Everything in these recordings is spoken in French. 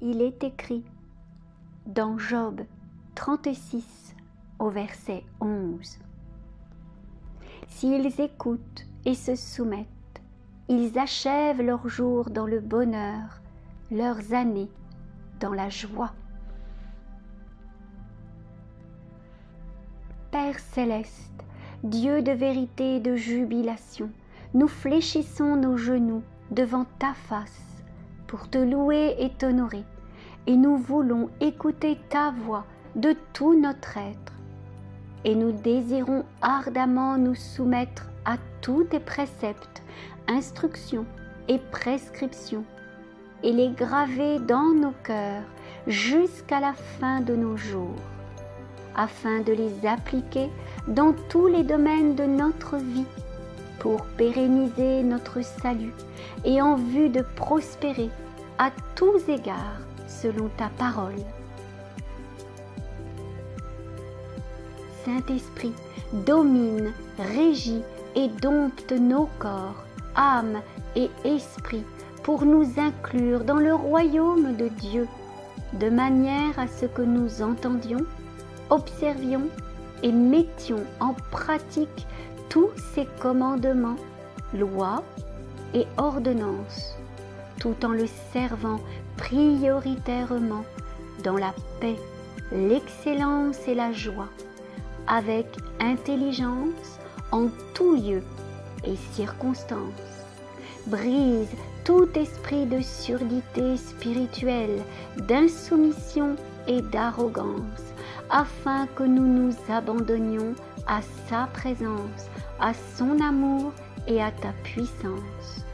il est écrit dans Job 36 au verset 11. S'ils écoutent et se soumettent, ils achèvent leurs jours dans le bonheur, leurs années dans la joie. Père céleste, Dieu de vérité et de jubilation, nous fléchissons nos genoux devant ta face pour te louer et t'honorer, et nous voulons écouter ta voix de tout notre être, et nous désirons ardemment nous soumettre à tous tes préceptes, instructions et prescriptions, et les graver dans nos cœurs jusqu'à la fin de nos jours, afin de les appliquer dans tous les domaines de notre vie pour pérenniser notre salut et en vue de prospérer à tous égards selon ta parole. Saint-Esprit, domine, régit et dompte nos corps, âme et esprit pour nous inclure dans le royaume de Dieu, de manière à ce que nous entendions, observions et mettions en pratique tous ces commandements, lois et ordonnances, tout en le servant prioritairement dans la paix, l'excellence et la joie, avec intelligence en tout lieu et circonstance. Brise tout esprit de surdité spirituelle, d'insoumission et d'arrogance, afin que nous nous abandonnions à sa présence, à son amour et à ta puissance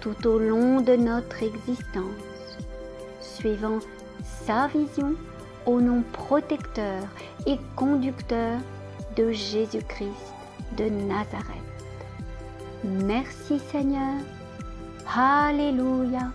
tout au long de notre existence, suivant sa vision au nom protecteur et conducteur de Jésus-Christ de Nazareth. Merci Seigneur. Alléluia.